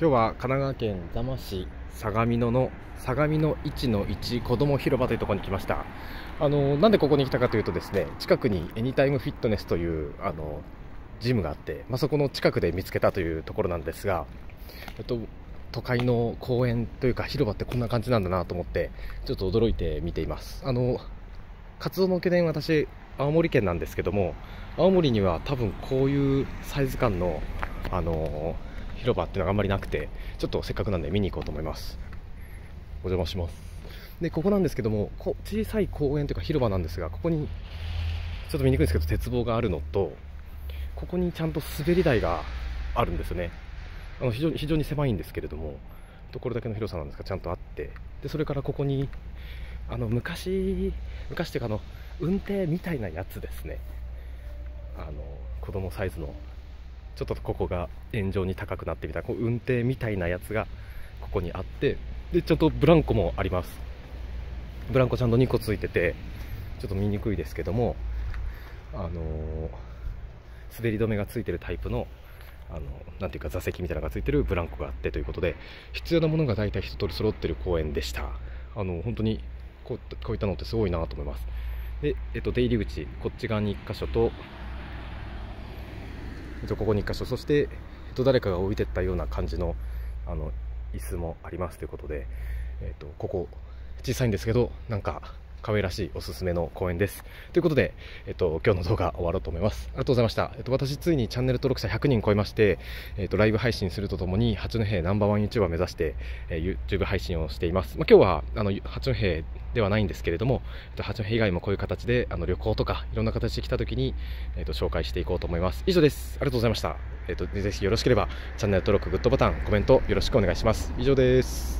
今日は神奈川県座間市相模野の相模野1の1子ども広場というところに来ました。あのなんでここに来たかというとですね近くにエニタイムフィットネスというあのジムがあって、まあ、そこの近くで見つけたというところなんですが、えっと、都会の公園というか広場ってこんな感じなんだなと思ってちょっと驚いて見ています。あの活動の拠点私青森県なんですけども青森には多分こういうサイズ感のあの広場っていうのがあんまりなくてちょっとせっかくなんで見に行こうと思います。お邪魔します。でここなんですけどもこ小さい公園というか広場なんですがここにちょっと見にくいんですけど鉄棒があるのとここにちゃんと滑り台があるんですよね。あの非常に非常に狭いんですけれどもこれだけの広さなんですがちゃんとあってでそれからここにあの昔昔というかあの運転みたいなやつですね。あの子供サイズのちょっとここが円状に高くなってみたいな運転みたいなやつがここにあってでちょっとブランコもあります。ブランコちゃんと2個ついててちょっと見にくいですけどもあのー、滑り止めがついてるタイプのあのなんていうか座席みたいなのがついてるブランコがあってということで必要なものが大体一通り揃ってる公園でした。あの本当にこうこういったのってすごいなと思います。で、えっと、出入り口こっち側に1箇所とここに1箇所。そして、えっと、誰かが置いてったような感じのあの椅子もありますということで、えっと、ここ小さいんですけどなんか可愛らしいおすすめの公園です。ということで、えっと、今日の動画終わろうと思います。ありがとうございました。えっと、私、ついにチャンネル登録者100人超えまして、えっと、ライブ配信するとともに、八戸ナンバーワン YouTuber を目指して、えー、YouTube 配信をしています。まあ、今日は、あの、八戸ではないんですけれども、えっと、八戸以外もこういう形で、あの、旅行とか、いろんな形で来た時に、えっと、紹介していこうと思います。以上です。ありがとうございました。えっと、ぜひよろしければ、チャンネル登録、グッドボタン、コメントよろしくお願いします。以上です。